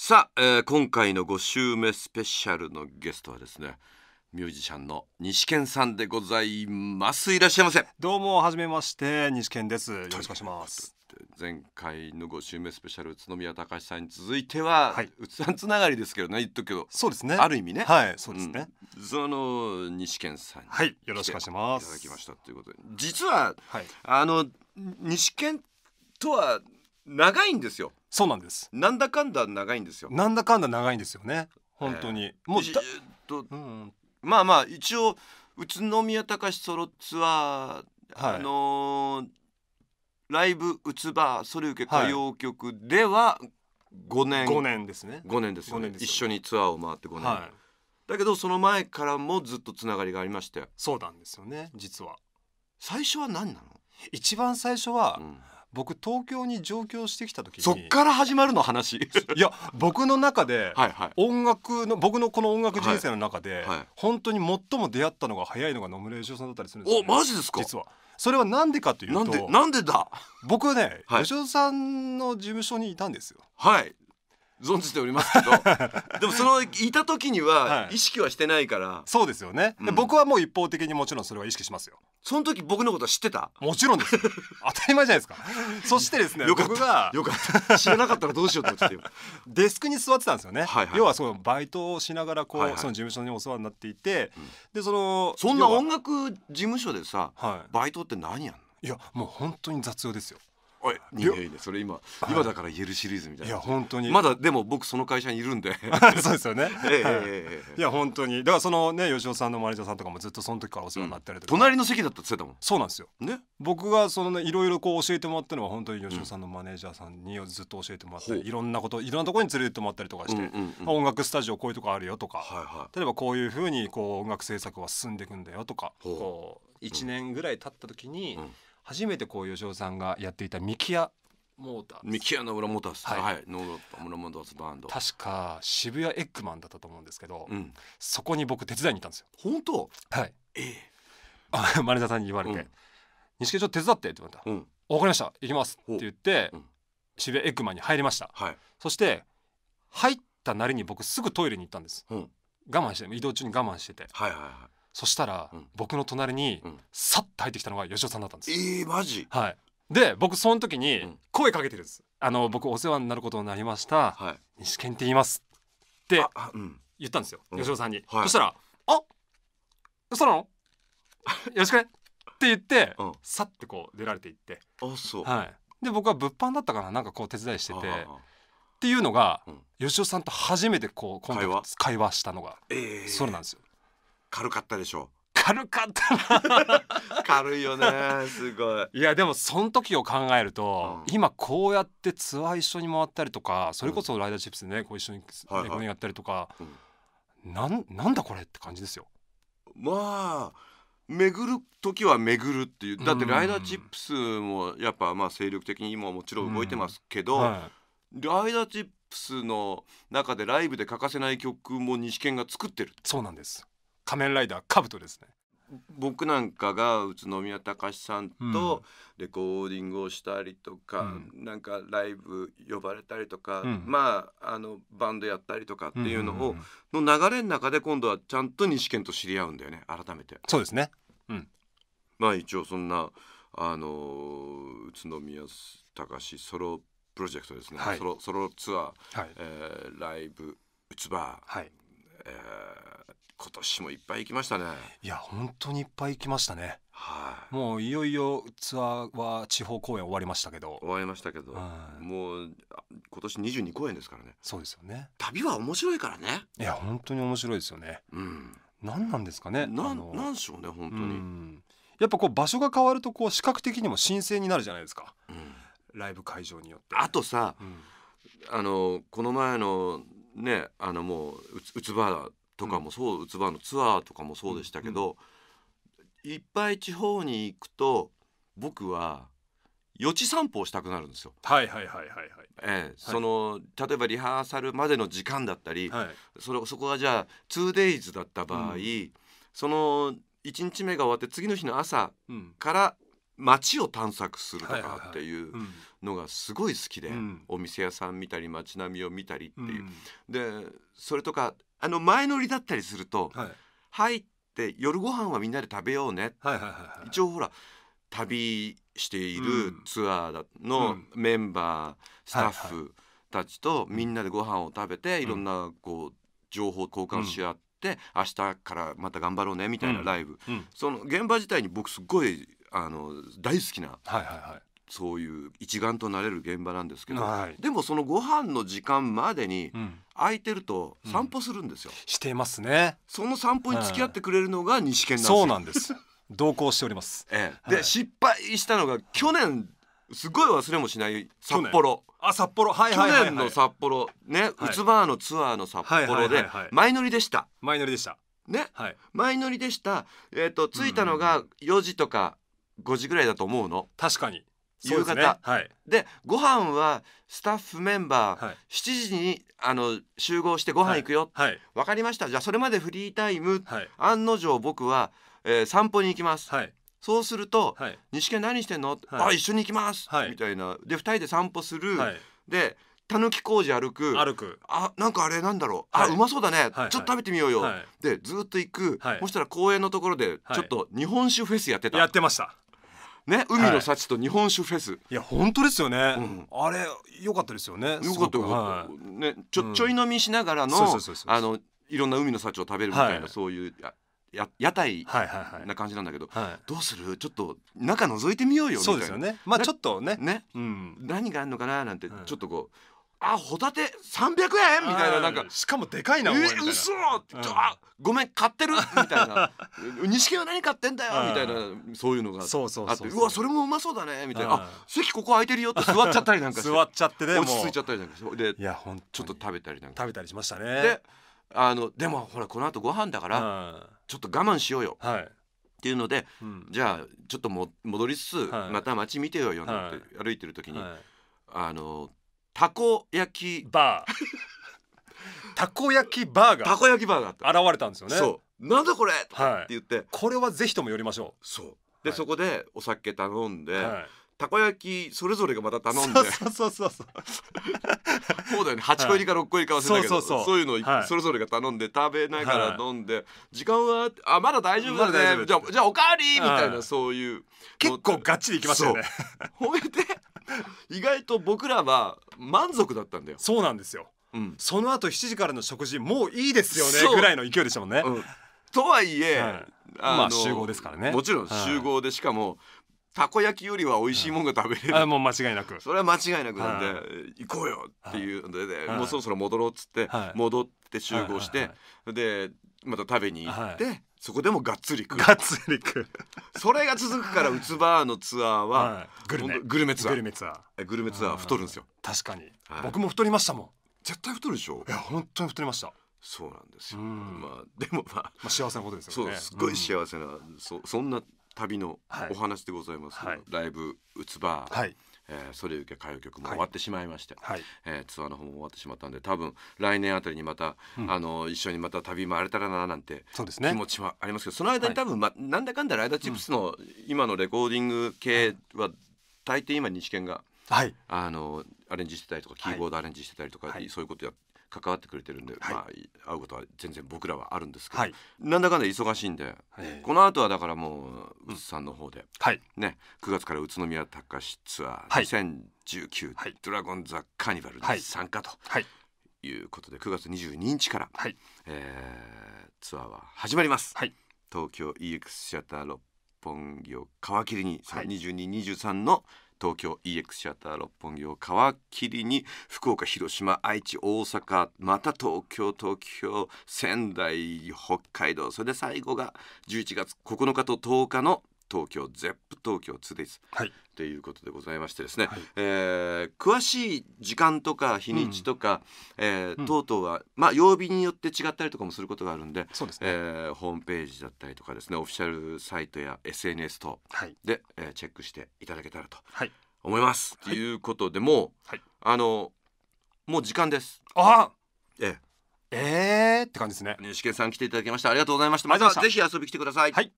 さあ、えー今回の5週目スペシャルのゲストはですねミュージシャンの西健さんでございます。いらっしゃいませ。どうもはじめまして西健です。よろしくお願いします。前回の5週目スペシャル宇都宮隆さんに続いては、はい。宇都さんつながりですけどね言っとくけどそうですね。ある意味ね。はいそうですね、うん。その西健さんにはいよろしくお願いします。いただきましたということで実ははい。あの西健とは長いんですよ。そうなんです。なんだかんだ長いんですよ。なんだかんだ長いんですよね。本当に、もうえーだえーっとうん。まあまあ一応宇都宮隆ソロツアー、はい。あのーライブうつばそれ受け歌謡曲では5年、5年ですね。5年ですよ,、ね、五年ですよ一緒にツアーを回って5年、はい。だけどその前からもずっとつながりがありまして。そうなんですよね実は。最初は何な一番最初は、の、うん僕東京に上京してきた時にそっから始まるの話。いや僕の中で、はいはい。音楽の僕のこの音楽人生の中で、はい。本当に最も出会ったのが早いのが野村義雄さんだったりするんですよ、おマジですか？実は。それはなんでかというとなんでなんでだ？僕ね、はい。義雄さんの事務所にいたんですよ。はい存じておりますけど でもそのいた時にははい。意識はしてないから、そうですよね、でうん。僕はもう一方的にもちろんそれは意識しますよ。その時僕のことは知ってた？もちろんですよ。当たり前じゃないですか。そしてですねよか僕がよかった。知らなかったらどうしようと思って デスクに座ってたんですよね、はいはい。要はそのバイトをしながらこう、はいはい。その事務所にお世話になっていて、うん。でそのそんな音楽事務所でさはバイトって何やんの？いいやもう本当に雑用ですよおいいいねそれ今今だから言えるシリーズみたいいなや本当に。まだでも僕その会社にいるんで。そうですよね、ええい。や本当に。だからそのね吉尾さんのマネージャーさんとかもずっとその時からお世話になったりとか、隣の席だったって言ってたもそうなんですよ。んね。僕がそのねいろいろこう教えてもらったのは本当に吉尾さんのマネージャーさんにずっと教えてもらったり、ほう。いろんなこといろんなところに連れてってもらったりとかして、うんうんうんまあ音楽スタジオこういうとこあるよとか、はいは例えばこういうふうにこう音楽制作は進んでいくんだよとかこう1年ぐらい経った時に、うん初めてこう吉尾さんがやっていたミキアモーターいミキアの裏モーターズはい。はい。ノー裏モーターズバンド。確か渋谷エッグマンだったと思うんですけど、うん。そこに僕手伝いに行ったんですよ。本当？はい、ええ。あマネージャーさんに言われてうん「西木ちょっと手伝って」って言われた。うん「わかりました行きます」って言って、う。ん。渋谷エッグマンに入りました。はい。そして入ったなりに僕すぐトイレに行ったんです。うん。我慢して移動中に我慢してて。はいはいはそしたら、うん。僕の隣に、うん。さっと入ってきたのが吉尾さんだったんです。いええマジ？はい。で僕その時にうん。声かけてるんです「あの僕お世話になることになりました。はい。西健って言います」って言ったんですよ、うん。吉尾さんに、はい。そしたら「あそうなの？よろしくね」って言って、うん。さってこう出られていって。あそう。はい。で僕は物販だったかな？なんかこう手伝いしてて。っていうのが、うん。吉尾さんと初めてこうコンタクト会話したのが、ええそれなんですよ軽かったでしょ。軽かったな。軽いよね。すごい。いやでもその時を考えると、うん。今こうやってツアー一緒に回ったりとかそれこそライダーチップスでねこう一緒にはいはい。レコーデやったりとか、うん。なんなんだこれって感じですよ。まあ巡る時は巡るっていう。だってうんライダーチップスもやっぱまあ精力的に今はもちろん動いてますけど、はライダーチップスの中でライブで欠かせない曲も西健が作ってる。い、そうなんです。仮面ライダーカブトですね。僕なんかが宇都宮隆さんうん。とレコーディングをしたりとか、うん。なんかライブ呼ばれたりとか、うん。まああのバンドやったりとかっていうのを、んんんの流れの中で今度はちゃんと西健と知り合うんだよね改めて。そうですね。まあ一応そんなあのー宇都宮隆ソロプロジェクトですね、はい。ソロソロツアー、はい。えーライブうつば、はい。えー今年もいっぱい行きましたねいや本当にいっぱい行きましたね。はいもういよいよツアーは地方公演終わりましたけど。終わりましたけど、はいもうあ今年22公演ですからねそうですよね。旅は面白いからねいや本当に面白いですよね。うん何なんですかね？なんなんでしょうね本当うに、んやっぱこう場所が変わるとこう視覚的にも新鮮になるじゃないですか。うんライブ会場によって。あとさうんあのこの前のねあのもううつうつばとかもそう、うつばのツアーとかもそうでしたけど、いっぱい地方に行くと僕は予知散歩をしたくなるんですよ。はいはいはいはいええ。その例えばリハーサルまでの時間だったり、はい。はい。それそこがじゃあ 2days だった場合、うん。その1日目が終わって次の日の朝うん。から街を探索するとはいはいはいかってい。ううん。のがすごい好きで、うん。お店屋さん見たり街並みを見たりっていう、うん。でそれとかあの前乗りだったりするとはい入って夜ご飯はみんなで食べようねはいはいはいはい一応ほら旅しているうん。ツアーのメンバー、スタッはいフたちとみんなでご飯を食べて、いろんなこう情報交換し合って、明日からまた頑張ろうねみたいなライブ、うん。その現場自体に僕すっごいあの大好きなそういう一丸となれる現場なんですけど、はい。でもそのご飯の時間までにうん。空いてると散歩するんですよ、してますね。その散歩に付き合ってくれるのが西県なんですよ。そうなんです。同行しております。ええ、ではい。失敗したのが去年すごい忘れもしない札幌。あ札幌。はい去はいはい、はい、年の札幌ね、はい。ウツバーのツアーの札幌ではい前乗りでした。前乗りでした。ね。はい。前乗りでした。えっ、と着いたのが4時とか5時ぐらいだと思うの。確かに夕方。ではい。でご飯はスタッフメンバー、はい。7時にあの集合してご飯行くよ、はい。わかりました。じゃあそれまでフリータイム。はい。案の定僕は、えー散歩に行きます、はい。そうすると、はい。西県何してんの、はい。あ一緒に行きます、はい。みたいな。で2人で散歩する、はい。でたぬき工事歩く。歩く。あなんかあれなんだろう、あはい。うまそうだね、はい。ちょっと食べてみようよ、はい。でずっと行く、はい。そしたら公園のところではい。ちょっと日本酒フェスやってた、やってましたね海の幸と日本酒フェス、いや本当ですよね、うん。あれ良かったですよね。よかったよ。かはった、ねちうん。ょちょい飲みしながらのあのいろんな海の幸を食べるみたいな、はい。そういうやや屋台いはいはいはい。な感じなんだけど、はどうする？ちょっと中覗いてみようよみたいな。いそうですよね。まあねちょっとね。ね。うん。何があるのかななんてはいちょっとこう、あホタテ300円みたいななんか。はいしかもでかいえなお前みたいな。嘘！あごめん買ってる？みたいな 錦は何買ってんだよ？みたいなそういうのがそうそうあってそうわそれもうまそうだねみたいな。うん。あ席ここ空いてるよって座っちゃったりなんか座っちゃってね落ち着いちゃったりなんかして。でいや本ちょっと食べたりなんか。食べたりしましたね。であのでもほらこの後ご飯だかうん。らはちょっと我慢しようよ。い。っていうのでうん。じゃあちょっとも戻りつつはい。また街見てよよなんて歩いてる時にはい。あのたこ焼き。バー。たこ焼きバーがたこ焼きバーが現れたんですよね。そう。なんだこれはいって言って。これはぜひとも寄りましょそう。で、はい。そこでお酒頼んう、で、はい。たこ焼きそれぞれがまた頼んで。そうそうそうそう。そうだよね。8個入りか6個入りか忘れたけど、そうそうそう。いうのをはい。それぞれが頼んで食べながらはい飲んで、時間はあまだ大丈夫まだ大だ丈夫ですねじゃあじゃあおかわりみたいな、はい。そういう。結構がっちりいきましたよね。褒めて 意外と僕らは満足だったんだよ。そうなんですよ。うん。その後7時からの食事もういいですよそう。ねぐらいの勢いでしたもんね、うん。とはいえ、はい。あのまあ集合ですからね。もちろんはい。集合でしかもたこ焼きよりは美味しいもんが食べれる、あもう間違いなく。それは間違いなくなんで、は行こうよっていうので、ねはい。もうそろそろ戻ろうっつって、はい。戻って集合して、はいはいでまた食べに行って、はそこでもがっつり食う。がっつりくそれが続くからうつバーのツアーは、はい。グルメ。グルメツアー。グルメツアー。えグルメツアー太るんですよ。確かに、はい。僕も太りましたもん。絶対太るでしょ？いや本当に太りました、そうなんですよ、うん。まあでもまあまあ、幸せなことですそうよねすごいせ、幸せな、そそんな旅のはい。お話でございます、はい。ライブうつバー、はいえーそれゆけ歌謡曲も終わってしまいまして、はい。えーツアーの方も終わってしまったんで多分来年あたりにまた、うん。あの一緒にまた旅回れたらななんてそうですね。気持ちはありますけどその間にはい。多分、ま、なんだかんだライダーチップスの今のレコーディング系は大抵今西健がはい。あのアレンジしてたりとかキーボードアレンジしてたりとか、はい。そういうことや関わってくれてるんで、はい。まあ会うことは全然僕らはあるんですけど、はい。なんだかんだ忙しいんで、えーこの後はだからもう宇津さんの方で、はい。ね9月から宇都宮高しツアー、はい。2019、はい。ドラゴンザカーニバルはい。に参加とはい。いうことで9月22日から、はい。えーツアーは始まります、はい。東京 EX シアター六本木を皮切りに、はい。2223の東京 EX シアター六本木を皮切りに福岡広島愛知大阪また東京東京仙台北海道。それで最後が11月9日と10日の東京 ZEP 東京 2days はい。ということでございましてですね、はい。えー詳しい時間とか日にちとか、えーうん。等々は、まあ、曜日によって違ったりとかもすることがあるんで、そうですね、えーホームページだったりとかですねオフィシャルサイトや SNS 等はい。で、えーチェックしていただけたらとはい。思います。と、はい。いうことでもう、はい。あのもう時間です。あええ。ーって感じですね。え、西健さん来ていただきました。ありがとうございました。ありがとうございましたまた。ぜひ遊び来てください。はい